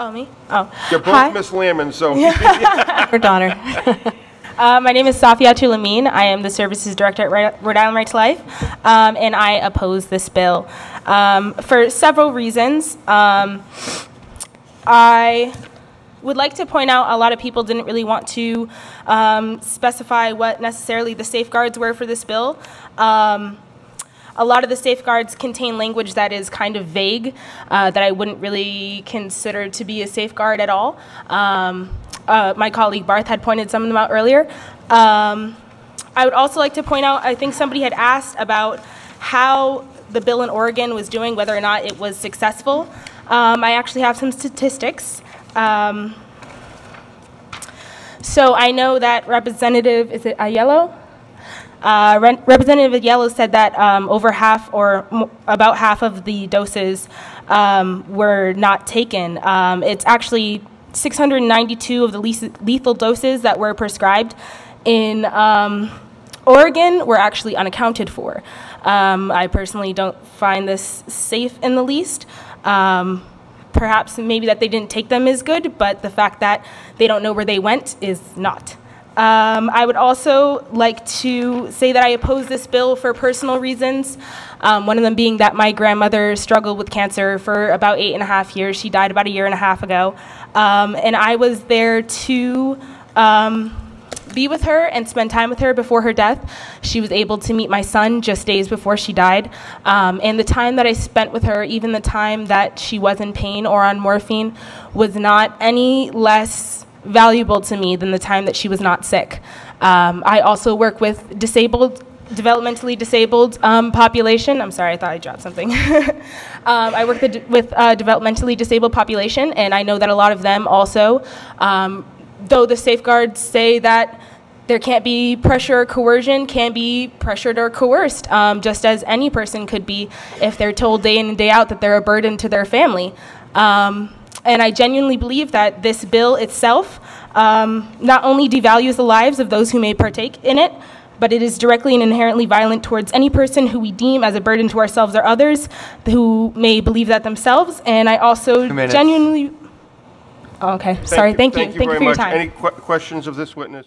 Oh, me? Oh. You're both Hi. Miss Lamon, so Her daughter. Uh, my name is Sofia Tulamin. I am the Services Director at Rhode- Rhode Island Right to Life, um, and I oppose this bill um, for several reasons. Um, I would like to point out a lot of people didn't really want to um, specify what necessarily the safeguards were for this bill. Um, a lot of the safeguards contain language that is kind of vague, uh, that I wouldn't really consider to be a safeguard at all. Um, uh, my colleague Barth had pointed some of them out earlier. Um, I would also like to point out, I think somebody had asked about how the bill in Oregon was doing, whether or not it was successful. Um, I actually have some statistics. Um, so I know that Representative, is it Aiello? Uh, Ren- Representative Aiello said that um, over half or about half of the doses um, were not taken. Um, it's actually 692 of the lethal doses that were prescribed in um, Oregon were actually unaccounted for. Um, I personally don't find this safe in the least. Um, perhaps maybe that they didn't take them is good, but the fact that they don't know where they went is not. Um, I would also like to say that I oppose this bill for personal reasons. Um, one of them being that my grandmother struggled with cancer for about eight and a half years. She died about a year and a half ago. Um, and I was there to um, be with her and spend time with her before her death. She was able to meet my son just days before she died. Um, and the time that I spent with her, even the time that she was in pain or on morphine, was not any less valuable to me than the time that she was not sick. Um, I also work with disabled, developmentally disabled um, population. I'm sorry, I thought I dropped something. um, I work the, with uh, developmentally disabled population, and I know that a lot of them also, um, though the safeguards say that there can't be pressure or coercion, can be pressured or coerced, um, just as any person could be if they're told day in and day out that they're a burden to their family. Um, and I genuinely believe that this bill itself um, not only devalues the lives of those who may partake in it, but it is directly and inherently violent towards any person who we deem as a burden to ourselves or others who may believe that themselves. And I also genuinely. Oh, okay, sorry, thank you. Thank you very for your much. time. Any que- questions of this witness?